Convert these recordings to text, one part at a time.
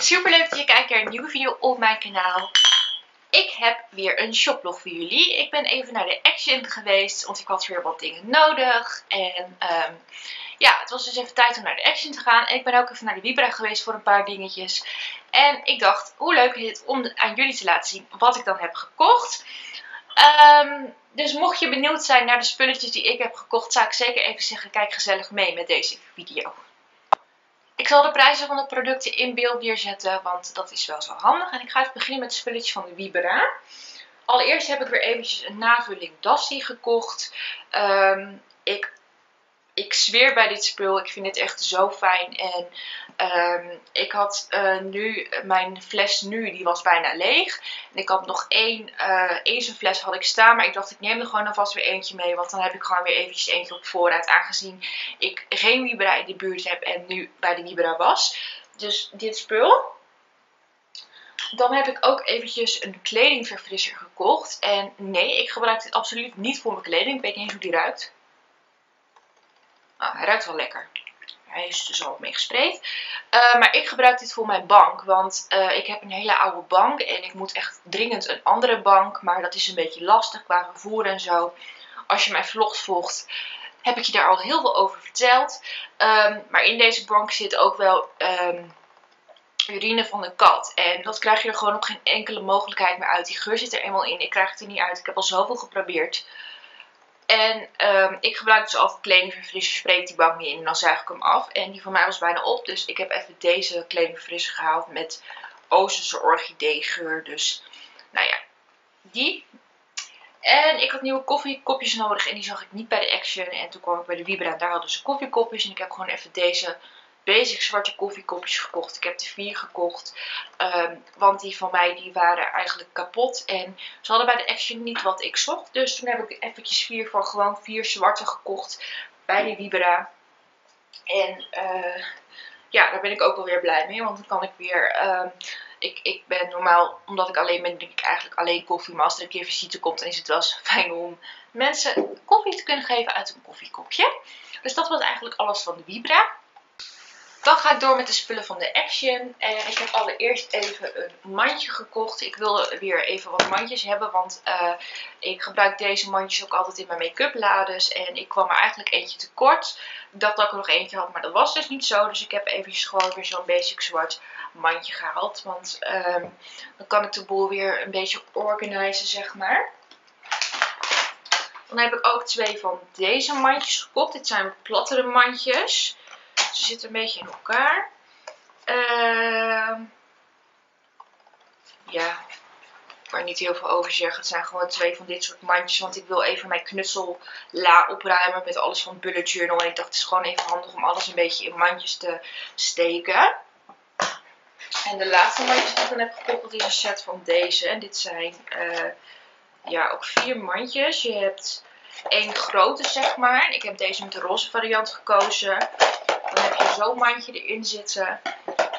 Super leuk dat je kijkt naar een nieuwe video op mijn kanaal. Ik heb weer een shoplog voor jullie. Ik ben even naar de Action geweest, want ik had weer wat dingen nodig. En um, ja, het was dus even tijd om naar de Action te gaan. En ik ben ook even naar de Vibra geweest voor een paar dingetjes. En ik dacht, hoe leuk is het om aan jullie te laten zien wat ik dan heb gekocht. Um, dus mocht je benieuwd zijn naar de spulletjes die ik heb gekocht, zou ik zeker even zeggen, kijk gezellig mee met deze video. Ik zal de prijzen van de producten in beeld neerzetten, want dat is wel zo handig. En ik ga even beginnen met de spulletjes van de Vibera. Allereerst heb ik weer eventjes een navulling Dassie gekocht. Um, ik ik zweer bij dit spul. Ik vind het echt zo fijn. En um, ik had uh, nu, mijn fles nu, die was bijna leeg. En ik had nog één, uh, zo'n fles had ik staan. Maar ik dacht, ik neem er gewoon alvast weer eentje mee. Want dan heb ik gewoon weer eventjes eentje op voorraad. Aangezien ik geen Vibra in de buurt heb en nu bij de Vibra was. Dus dit spul. Dan heb ik ook eventjes een kledingverfrisser gekocht. En nee, ik gebruik dit absoluut niet voor mijn kleding. Ik weet niet eens hoe die ruikt. Nou, hij ruikt wel lekker. Hij is dus al mee gespreid. Uh, maar ik gebruik dit voor mijn bank. Want uh, ik heb een hele oude bank. En ik moet echt dringend een andere bank. Maar dat is een beetje lastig qua vervoer en zo. Als je mijn vlogs volgt, heb ik je daar al heel veel over verteld. Um, maar in deze bank zit ook wel um, urine van de kat. En dat krijg je er gewoon op geen enkele mogelijkheid meer uit. Die geur zit er eenmaal in. Ik krijg het er niet uit. Ik heb al zoveel geprobeerd. En um, ik gebruik dus altijd kledingverfrisser, spreek die bank niet in en dan zuig ik hem af. En die van mij was bijna op, dus ik heb even deze kledingverfrisser gehaald met Oosterse orchideegeur. Dus, nou ja, die. En ik had nieuwe koffiekopjes nodig en die zag ik niet bij de Action. En toen kwam ik bij de Vibra en daar hadden ze koffiekopjes. En ik heb gewoon even deze basic zwarte koffiekopjes gekocht. Ik heb er vier gekocht. Um, want die van mij die waren eigenlijk kapot. En ze hadden bij de Action niet wat ik zocht. Dus toen heb ik eventjes vier voor gewoon vier zwarte gekocht. Bij de Vibra. En uh, ja, daar ben ik ook wel weer blij mee. Want dan kan ik weer... Um, ik, ik ben normaal, omdat ik alleen ben, drink ik eigenlijk alleen koffie. Maar als er een keer visite komt, dan is het wel eens fijn om mensen koffie te kunnen geven uit een koffiekopje. Dus dat was eigenlijk alles van de Vibra. Dan ga ik door met de spullen van de Action. En ik heb allereerst even een mandje gekocht. Ik wilde weer even wat mandjes hebben. Want uh, ik gebruik deze mandjes ook altijd in mijn make-up lades. En ik kwam er eigenlijk eentje tekort. Ik dat ik er nog eentje had, maar dat was dus niet zo. Dus ik heb eventjes gewoon weer zo'n basic zwart mandje gehaald. Want uh, dan kan ik de boel weer een beetje organiseren, zeg maar. Dan heb ik ook twee van deze mandjes gekocht. Dit zijn plattere mandjes. Ze zitten een beetje in elkaar. Uh, ja, ik kan niet heel veel over zeggen. Het zijn gewoon twee van dit soort mandjes. Want ik wil even mijn knutsella opruimen met alles van Bullet Journal. En ik dacht het is gewoon even handig om alles een beetje in mandjes te steken. En de laatste mandjes die ik dan heb gekoppeld is een set van deze. En dit zijn uh, ja, ook vier mandjes. Je hebt één grote zeg maar. Ik heb deze met de roze variant gekozen. Zo'n mandje erin zitten.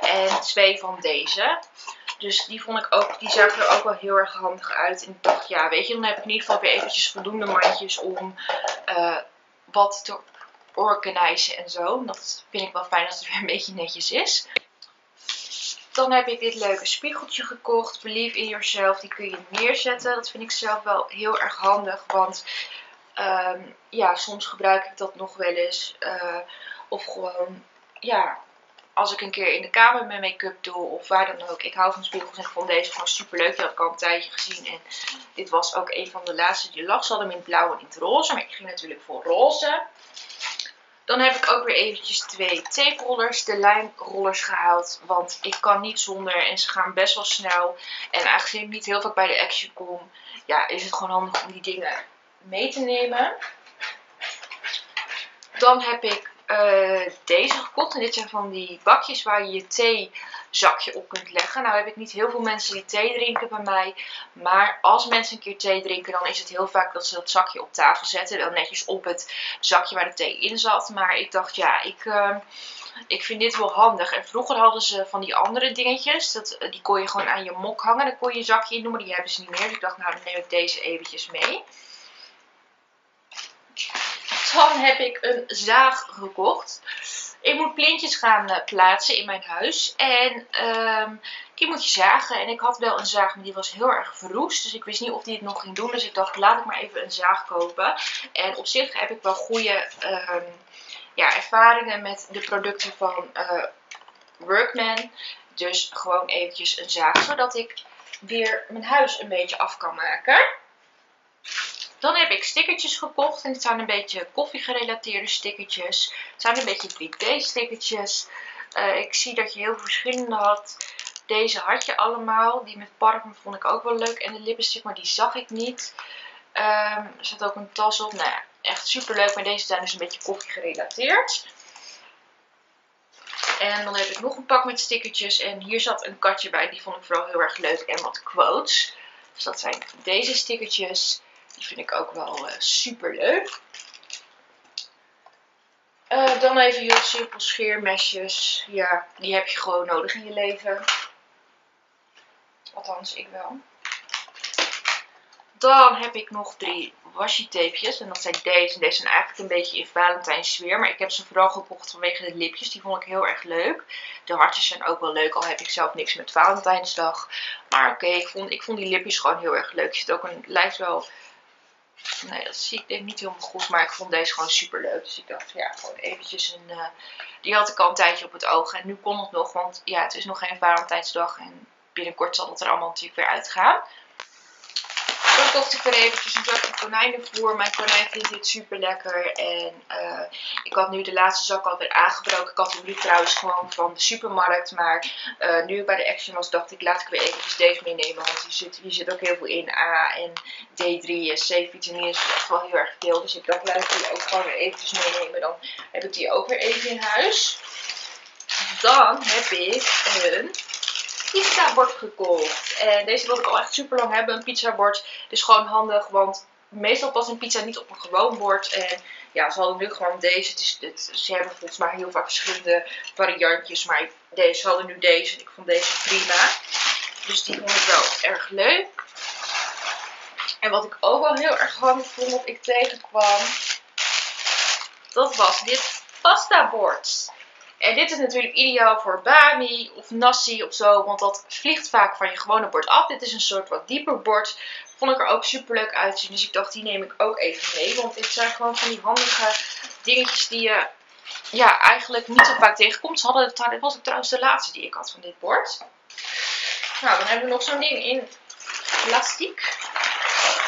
En twee van deze. Dus die vond ik ook, die zagen er ook wel heel erg handig uit. En ik dacht, ja, weet je, dan heb ik in ieder geval weer eventjes voldoende mandjes om uh, wat te organiseren en zo. Dat vind ik wel fijn als het weer een beetje netjes is. Dan heb ik dit leuke spiegeltje gekocht. Believe in yourself. Die kun je neerzetten. Dat vind ik zelf wel heel erg handig. Want um, ja, soms gebruik ik dat nog wel eens. Uh, of gewoon, ja, als ik een keer in de kamer mijn make-up doe of waar dan ook. Ik hou van spiegels en ik vond deze gewoon super leuk. Die had ik al een tijdje gezien. En dit was ook een van de laatste die lag. Ze hadden hem in het blauw en in het roze. Maar ik ging natuurlijk voor roze. Dan heb ik ook weer eventjes twee tape rollers, de lijnrollers gehaald. Want ik kan niet zonder en ze gaan best wel snel. En aangezien ik niet heel vaak bij de Action kom, ja, is het gewoon handig om die dingen mee te nemen. Dan heb ik uh, deze gekocht. En dit zijn van die bakjes waar je je theezakje op kunt leggen. Nou heb ik niet heel veel mensen die thee drinken bij mij. Maar als mensen een keer thee drinken, dan is het heel vaak dat ze dat zakje op tafel zetten. Dan netjes op het zakje waar de thee in zat. Maar ik dacht, ja, ik... Uh, ik vind dit wel handig. En vroeger hadden ze van die andere dingetjes. Dat, die kon je gewoon aan je mok hangen. Daar kon je een zakje in doen, maar die hebben ze niet meer. Dus ik dacht, nou dan neem ik deze eventjes mee. Dan heb ik een zaag gekocht. Ik moet plintjes gaan uh, plaatsen in mijn huis. En um, die moet je zagen. En ik had wel een zaag, maar die was heel erg verroest. Dus ik wist niet of die het nog ging doen. Dus ik dacht, laat ik maar even een zaag kopen. En op zich heb ik wel goede um, ja, ervaringen met de producten van uh, Workman. Dus gewoon eventjes een zaag. Zodat ik weer mijn huis een beetje af kan maken. Dan heb ik stickertjes gekocht. En het zijn een beetje koffie gerelateerde stickertjes. Het zijn een beetje 3D stickertjes. Uh, ik zie dat je heel veel verschillende had. Deze had je allemaal. Die met parfum vond ik ook wel leuk. En de lipstick, maar die zag ik niet. Um, er zat ook een tas op. Nou ja, echt super leuk. Maar deze zijn dus een beetje koffie gerelateerd. En dan heb ik nog een pak met stickertjes. En hier zat een katje bij. Die vond ik vooral heel erg leuk. En wat quotes. Dus dat zijn deze stickertjes. Die vind ik ook wel uh, super leuk. Uh, dan even heel simpel scheermesjes. Ja, die heb je gewoon nodig in je leven. Althans, ik wel. Dan heb ik nog drie washi tapejes. En dat zijn deze. Deze zijn eigenlijk een beetje in Valentijns sfeer. Maar ik heb ze vooral gekocht vanwege de lipjes. Die vond ik heel erg leuk. De hartjes zijn ook wel leuk. Al heb ik zelf niks met Valentijnsdag. Maar oké, ik, vond, ik vond die lipjes gewoon heel erg leuk. Er zit ook een, lijkt wel Nee, dat zie ik denk niet helemaal goed. Maar ik vond deze gewoon super leuk. Dus ik dacht, ja, gewoon eventjes een... Uh, die had ik al een tijdje op het oog. En nu kon het nog, want ja, het is nog geen Valentijnsdag. En binnenkort zal het er allemaal natuurlijk weer uitgaan. Dan kocht ik weer eventjes een zakje konijnenvoer. Mijn konijn vindt dit super lekker. En uh, ik had nu de laatste zak alweer aangebroken. Ik had hem nu trouwens gewoon van de supermarkt. Maar uh, nu ik bij de Action was, dacht ik laat ik weer eventjes deze meenemen. Want hier zit, zit ook heel veel in. A en D3 en C-vitamine is echt wel heel erg veel. Dus ik dacht laat ik die ook gewoon weer eventjes meenemen. Dan heb ik die ook weer even in huis. Dan heb ik een pizzabord gekocht. En deze wilde ik al echt super lang hebben, een pizzabord. Dus gewoon handig, want meestal past een pizza niet op een gewoon bord. En ja, ze hadden nu gewoon deze. Ze hebben volgens mij heel vaak verschillende variantjes. Maar deze, ze hadden nu deze. En ik vond deze prima. Dus die vond ik wel erg leuk. En wat ik ook wel heel erg handig vond dat ik tegenkwam. Dat was dit pasta bord. En dit is natuurlijk ideaal voor bami of nasi of zo, want dat vliegt vaak van je gewone bord af. Dit is een soort wat dieper bord. Vond ik er ook super leuk uitzien, dus ik dacht die neem ik ook even mee. Want dit zijn gewoon van die handige dingetjes die je ja, eigenlijk niet zo vaak tegenkomt. Ze hadden het, dit was trouwens de laatste die ik had van dit bord. Nou, dan hebben we nog zo'n ding in plastic.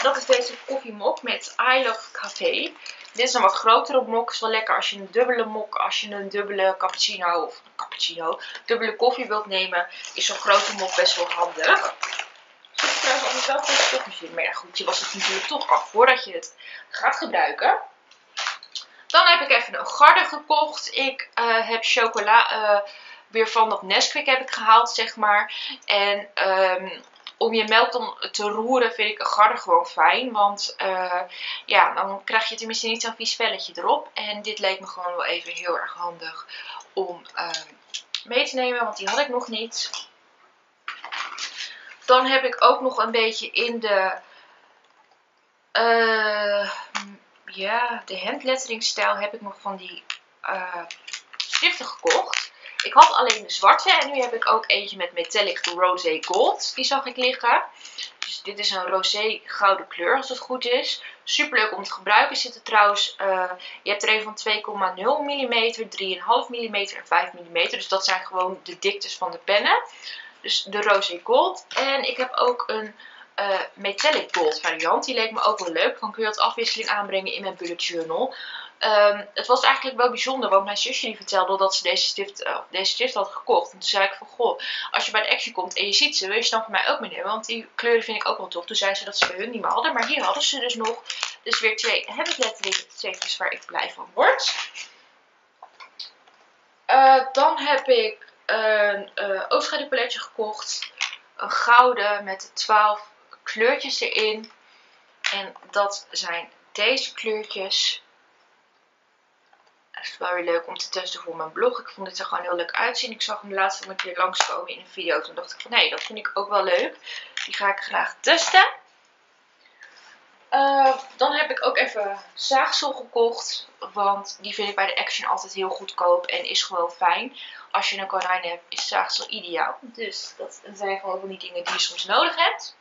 Dat is deze koffiemok met I Love Café. Dit is een wat grotere mok. Is wel lekker als je een dubbele mok, als je een dubbele cappuccino of cappuccino, dubbele koffie wilt nemen, is zo'n grote mok best wel handig. Zit trouwens anders wel de stofmachine. Maar ja goed, je was het natuurlijk toch af voordat je het gaat gebruiken. Dan heb ik even een garde gekocht. Ik uh, heb chocola uh, weer van dat Nesquik heb ik gehaald, zeg maar. En um, om je melk te roeren vind ik een garde gewoon fijn. Want uh, ja, dan krijg je tenminste niet zo'n vies velletje erop. En dit leek me gewoon wel even heel erg handig om uh, mee te nemen. Want die had ik nog niet. Dan heb ik ook nog een beetje in de... Uh, ja, de handletteringstijl heb ik nog van die stiften gekocht. Ik had alleen de zwarte en nu heb ik ook eentje met Metallic Rosé Gold. Die zag ik liggen. Dus dit is een rosé gouden kleur als het goed is. Super leuk om te gebruiken. Zit trouwens, uh, je hebt er een van 2,0 mm, 3,5 mm en 5 mm. Dus dat zijn gewoon de diktes van de pennen. Dus de rosé gold. En ik heb ook een uh, metallic gold variant. Die leek me ook wel leuk. Dan kun je wat afwisseling aanbrengen in mijn bullet journal. Um, het was eigenlijk wel bijzonder, want mijn zusje die vertelde dat ze deze stift, uh, deze stift had gekocht. En toen zei ik van, goh, als je bij de Action komt en je ziet ze, wil je ze dan voor mij ook meenemen? Want die kleuren vind ik ook wel tof. Toen zei ze dat ze bij hun niet meer hadden, maar hier hadden ze dus nog. Dus weer twee letterlijk setjes waar ik blij van word. Uh, dan heb ik een uh, oogschaduwpaletje gekocht. Een gouden met 12 kleurtjes erin. En dat zijn deze kleurtjes echt wel weer leuk om te testen voor mijn blog. Ik vond dit er gewoon heel leuk uitzien. Ik zag hem laatst een keer langskomen in een video. Toen dacht ik nee, dat vind ik ook wel leuk. Die ga ik graag testen. Uh, dan heb ik ook even zaagsel gekocht. Want die vind ik bij de Action altijd heel goedkoop en is gewoon fijn. Als je een konijn hebt, is zaagsel ideaal. Dus dat zijn gewoon van die dingen die je soms nodig hebt.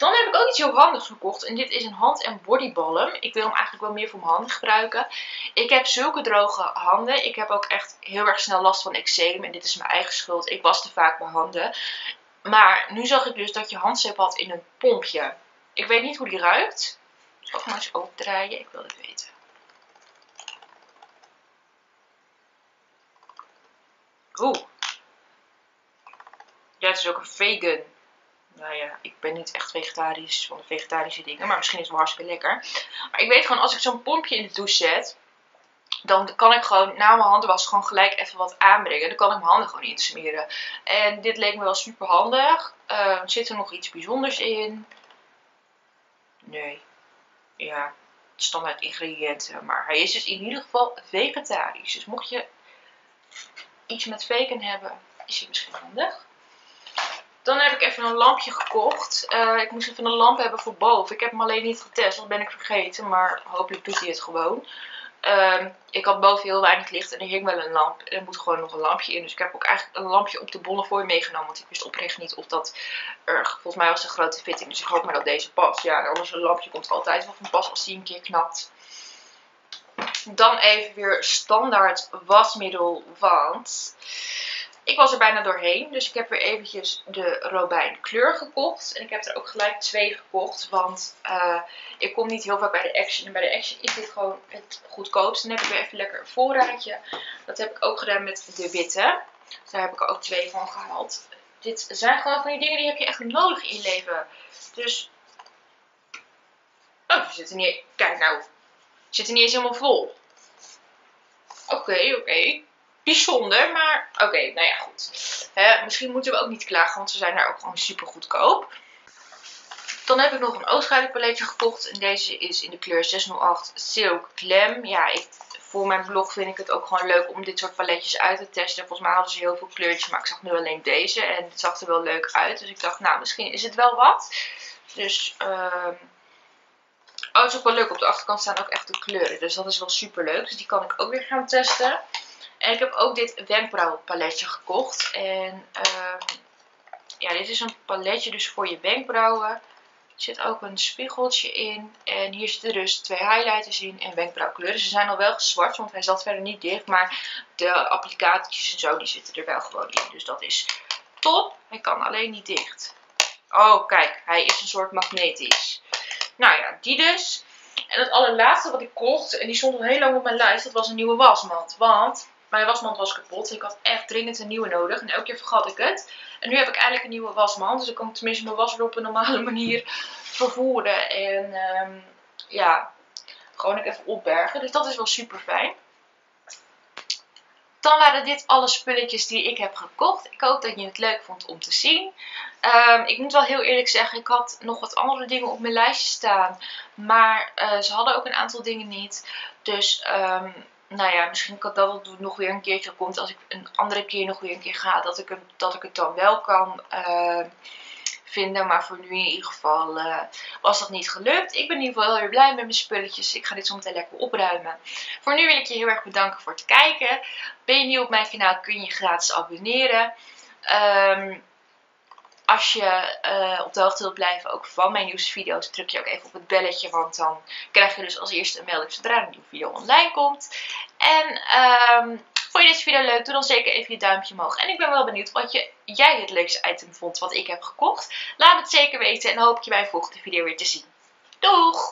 Dan heb ik ook iets heel handigs gekocht. En dit is een hand- en bodybalm. Ik wil hem eigenlijk wel meer voor mijn handen gebruiken. Ik heb zulke droge handen. Ik heb ook echt heel erg snel last van eczeem. En dit is mijn eigen schuld. Ik was te vaak mijn handen. Maar nu zag ik dus dat je handzeep had in een pompje. Ik weet niet hoe die ruikt. Zal ik maar eens opdraaien? Ik wil het weten. Oeh. Ja, het is ook een vegan. Nou ja, ik ben niet echt vegetarisch van de vegetarische dingen. Maar misschien is het wel hartstikke lekker. Maar ik weet gewoon, als ik zo'n pompje in de douche zet. Dan kan ik gewoon na mijn handen was gewoon gelijk even wat aanbrengen. Dan kan ik mijn handen gewoon insmeren. En dit leek me wel super handig. Uh, zit er nog iets bijzonders in? Nee. Ja, standaard ingrediënten. Maar hij is dus in ieder geval vegetarisch. Dus mocht je iets met vegan hebben, is hij misschien handig. Dan heb ik even een lampje gekocht. Uh, ik moest even een lamp hebben voor boven. Ik heb hem alleen niet getest, dat ben ik vergeten. Maar hopelijk doet hij het gewoon. Uh, ik had boven heel weinig licht en er hing wel een lamp. En er moet gewoon nog een lampje in. Dus ik heb ook eigenlijk een lampje op de Bonnefoy meegenomen. Want ik wist oprecht niet of dat er... Volgens mij was een grote fitting. Dus ik hoop maar dat deze past. Ja, anders een lampje komt altijd wel van pas als die een keer knapt. Dan even weer standaard wasmiddel. Want ik was er bijna doorheen. Dus ik heb weer eventjes de Robijn kleur gekocht. En ik heb er ook gelijk twee gekocht. Want uh, ik kom niet heel vaak bij de Action. En bij de Action is dit gewoon het goedkoopste. Dan heb ik weer even lekker een voorraadje. Dat heb ik ook gedaan met de witte. Dus daar heb ik er ook twee van gehaald. Dit zijn gewoon van die dingen die heb je echt nodig in je leven. Dus... Oh, ze zitten niet... Kijk nou. Ze zitten niet eens helemaal vol. Oké, oké bijzonder, maar oké, nou ja, goed. misschien moeten we ook niet klagen, want ze zijn daar ook gewoon super goedkoop. Dan heb ik nog een oogschaduwpaletje gekocht. En deze is in de kleur 608 Silk Glam. Ja, ik, voor mijn blog vind ik het ook gewoon leuk om dit soort paletjes uit te testen. Volgens mij hadden ze heel veel kleurtjes, maar ik zag nu alleen deze. En het zag er wel leuk uit. Dus ik dacht, nou, misschien is het wel wat. Dus, um... oh, het is ook wel leuk. Op de achterkant staan ook echt de kleuren. Dus dat is wel super leuk. Dus die kan ik ook weer gaan testen. En ik heb ook dit wenkbrauwpaletje gekocht. En uh, ja, dit is een paletje dus voor je wenkbrauwen. Er zit ook een spiegeltje in. En hier zitten dus twee highlighters in en wenkbrauwkleuren. Ze zijn al wel gezwart, want hij zat verder niet dicht. Maar de applicaties en zo, die zitten er wel gewoon in. Dus dat is top. Hij kan alleen niet dicht. Oh, kijk. Hij is een soort magnetisch. Nou ja, die dus. En het allerlaatste wat ik kocht, en die stond al heel lang op mijn lijst, dat was een nieuwe wasmand. Want mijn wasmand was kapot. Ik had echt dringend een nieuwe nodig. En elke keer vergat ik het. En nu heb ik eigenlijk een nieuwe wasmand. Dus ik kan tenminste mijn was op een normale manier vervoeren. En um, ja, gewoon even opbergen. Dus dat is wel super fijn. Dan waren dit alle spulletjes die ik heb gekocht. Ik hoop dat je het leuk vond om te zien. Um, ik moet wel heel eerlijk zeggen, ik had nog wat andere dingen op mijn lijstje staan. Maar uh, ze hadden ook een aantal dingen niet. Dus um, nou ja, misschien kan dat nog weer een keertje komt. Als ik een andere keer nog weer een keer ga, dat ik, het, dat ik het dan wel kan uh, vinden. Maar voor nu in ieder geval uh, was dat niet gelukt. Ik ben in ieder geval heel erg blij met mijn spulletjes. Ik ga dit zo meteen lekker opruimen. Voor nu wil ik je heel erg bedanken voor het kijken. Ben je nieuw op mijn kanaal, kun je gratis abonneren. Um, als je uh, op de hoogte wilt blijven ook van mijn nieuwste video's, druk je ook even op het belletje. Want dan krijg je dus als eerste een melding zodra een nieuwe video online komt. En um, vond je deze video leuk? Doe dan zeker even je duimpje omhoog. En ik ben wel benieuwd wat je, jij het leukste item vond wat ik heb gekocht. Laat het zeker weten en hoop ik je bij de volgende video weer te zien. Doeg!